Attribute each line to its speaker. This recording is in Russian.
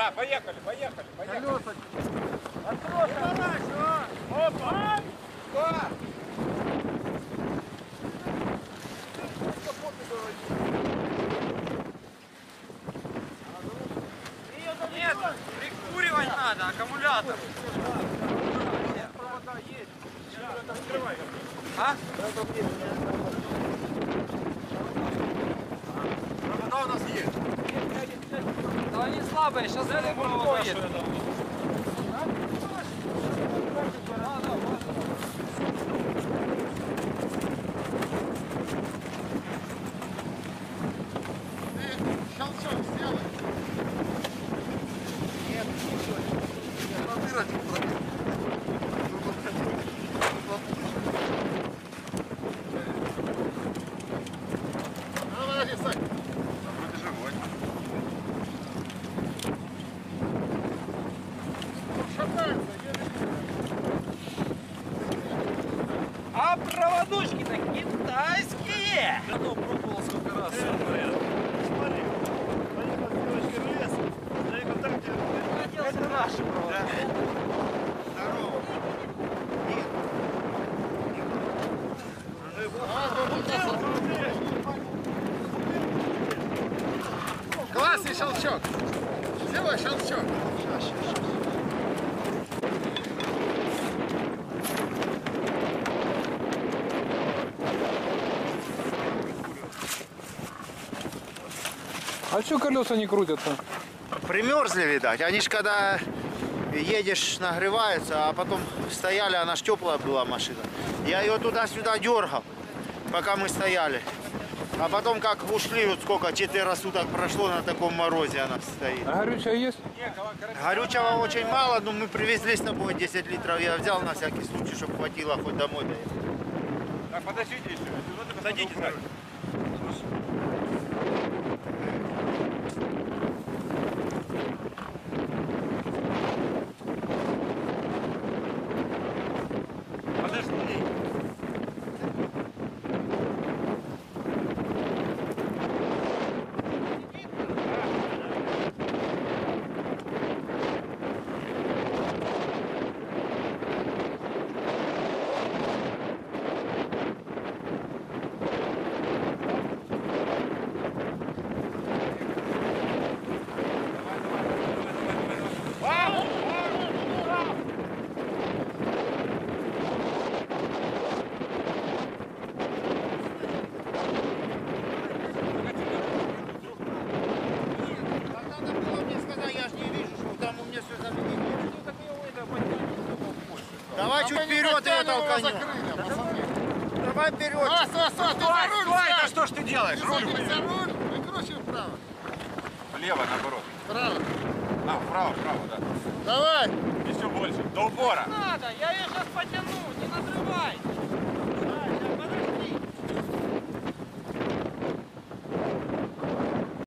Speaker 1: Да, поехали, поехали, поехали.
Speaker 2: Колеса.
Speaker 1: Опа! Стоп!
Speaker 3: Нет, прикуривать надо, аккумулятор. А?
Speaker 1: Провода у нас есть.
Speaker 3: Да они слабые, сейчас это будет.
Speaker 2: Щелчок сделай. Нет, Давай, Сань.
Speaker 3: Проводочки-то китайские.
Speaker 4: Оно пробовал сколько раз. Смотри, поехал с девочкой в лес, заехал там, где...
Speaker 3: Это наши.
Speaker 1: Здорово.
Speaker 2: Классный щелчок. Сделай щелчок.
Speaker 5: А что колеса не крутятся?
Speaker 6: Примерзли, видать. Они ж когда едешь, нагреваются, а потом стояли, она ж теплая была машина. Я ее туда-сюда дергал, пока мы стояли. А потом как ушли, вот сколько, 4 суток прошло на таком морозе она стоит.
Speaker 5: А горючее есть?
Speaker 6: Горючего очень мало, но мы привезли с тобой 10 литров. Я взял на всякий случай, чтобы хватило хоть домой доехать.
Speaker 1: Так, подождите еще. Садитесь.
Speaker 6: Thank you. Чуть вперед ее
Speaker 2: пацаны.
Speaker 6: Давай вперед.
Speaker 2: Стой, стой, стой, ты за руль
Speaker 1: стой, да что ж ты делаешь? Руль
Speaker 2: садись за руль, выкручивай вправо.
Speaker 1: Влево, наоборот.
Speaker 2: Вправо.
Speaker 1: А, вправо, вправо, да.
Speaker 2: Давай.
Speaker 1: Все больше. До упора.
Speaker 3: Надо, я ее сейчас потяну, не.